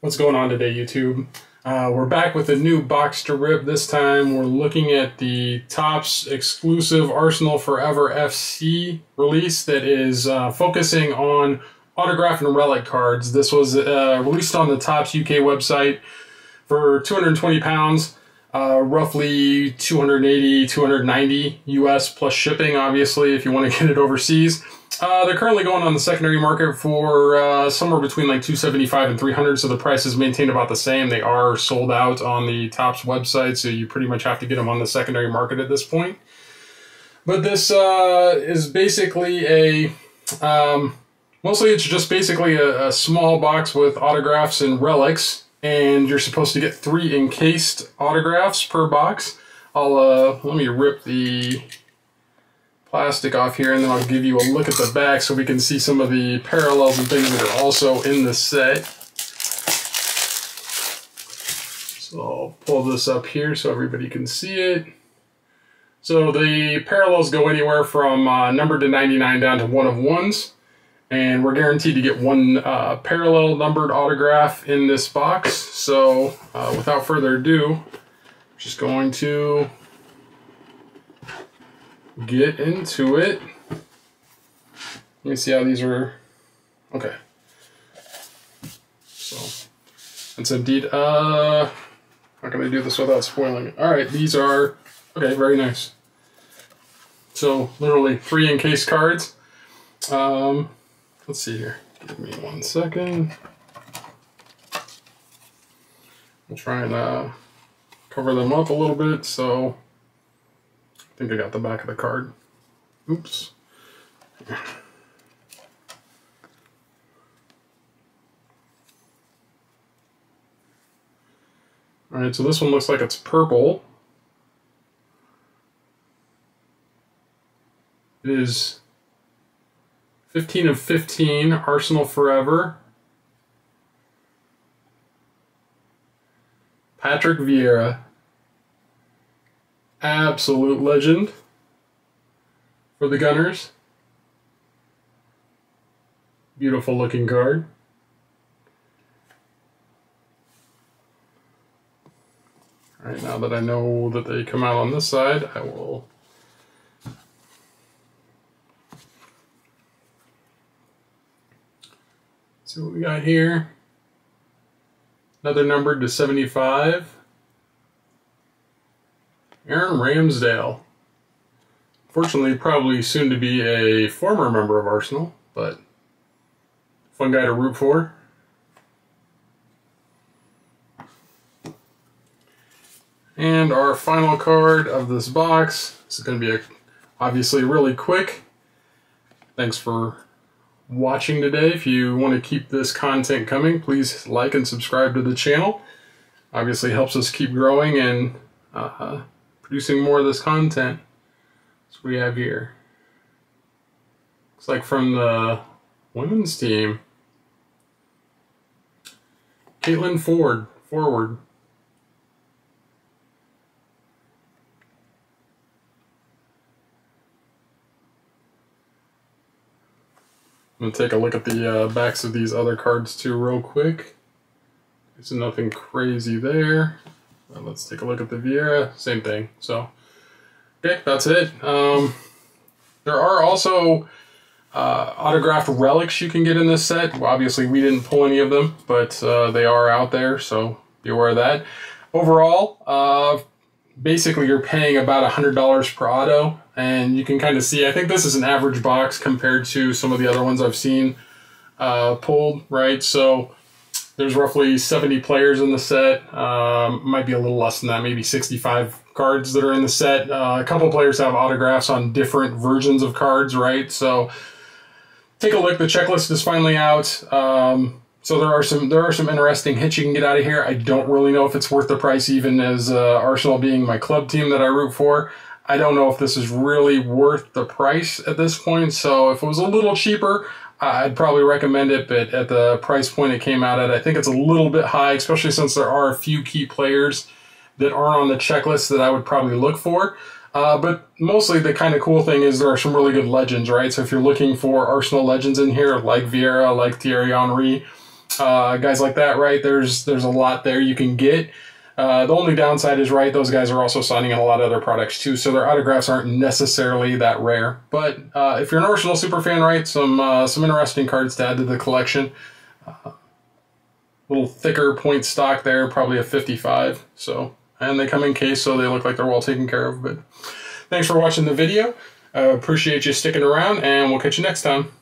What's going on today, YouTube? Uh, we're back with a new box to rip. This time we're looking at the Topps exclusive Arsenal Forever FC release that is uh, focusing on autograph and relic cards. This was uh, released on the Topps UK website for 220 pounds, uh, roughly 280, 290 US plus shipping, obviously, if you want to get it overseas. Uh, they're currently going on the secondary market for uh, somewhere between like 275 and 300 so the price is maintained about the same. They are sold out on the Topps website so you pretty much have to get them on the secondary market at this point. But this uh, is basically a um, mostly it's just basically a, a small box with autographs and relics and you're supposed to get three encased autographs per box I'll uh, let me rip the plastic off here and then I'll give you a look at the back so we can see some of the parallels and things that are also in the set. So I'll pull this up here so everybody can see it. So the parallels go anywhere from uh, number to 99 down to one of ones. And we're guaranteed to get one uh, parallel numbered autograph in this box. So uh, without further ado, I'm just going to get into it. Let me see how these are. Okay. So that's indeed. Uh, how can I do this without spoiling it? All right, these are okay. Very nice. So literally three encased cards. Um, let's see here. Give me one second. I'll try and uh, cover them up a little bit so I think I got the back of the card. Oops. All right, so this one looks like it's purple. It is 15 of 15, Arsenal Forever. Patrick Vieira absolute legend for the Gunners. Beautiful looking card. Alright, now that I know that they come out on this side, I will see what we got here. Another numbered to 75. Aaron Ramsdale. Fortunately, probably soon to be a former member of Arsenal, but fun guy to root for. And our final card of this box. This is going to be a, obviously really quick. Thanks for watching today. If you want to keep this content coming, please like and subscribe to the channel. Obviously helps us keep growing and uh, producing more of this content. So we have here. Looks like from the women's team. Caitlin Foord, forward. I'm going to take a look at the uh, backs of these other cards too real quick. There's nothing crazy there let's take a look at the Vieira. Same thing. So, okay, that's it. Um, there are also uh, autographed relics you can get in this set. Well, obviously, we didn't pull any of them, but uh, they are out there, so be aware of that. Overall, uh, basically, you're paying about $100 per auto, and you can kind of see, I think this is an average box compared to some of the other ones I've seen uh, pulled, right? So, there's roughly 70 players in the set. Um, might be a little less than that, maybe 65 cards that are in the set. Uh, a couple players have autographs on different versions of cards, right? So take a look. The checklist is finally out. Um, so there are some there are some interesting hits you can get out of here. I don't really know if it's worth the price, even as uh, Arsenal being my club team that I root for. I don't know if this is really worth the price at this point. So if it was a little cheaper, I'd probably recommend it, but at the price point it came out at, I think it's a little bit high, especially since there are a few key players that aren't on the checklist that I would probably look for. Uh, but mostly the kind of cool thing is there are some really good legends, right? So if you're looking for Arsenal legends in here, like Vieira, like Thierry Henry, uh, guys like that, right? There's there's a lot there you can get. Uh, the only downside is, right, those guys are also signing in a lot of other products too, so their autographs aren't necessarily that rare. But uh, if you're an Arsenal super fan, right, some uh, some interesting cards to add to the collection. Uh, little thicker point stock there, probably a 55. So, and they come in case, so they look like they're well taken care of. But thanks for watching the video. I appreciate you sticking around, and we'll catch you next time.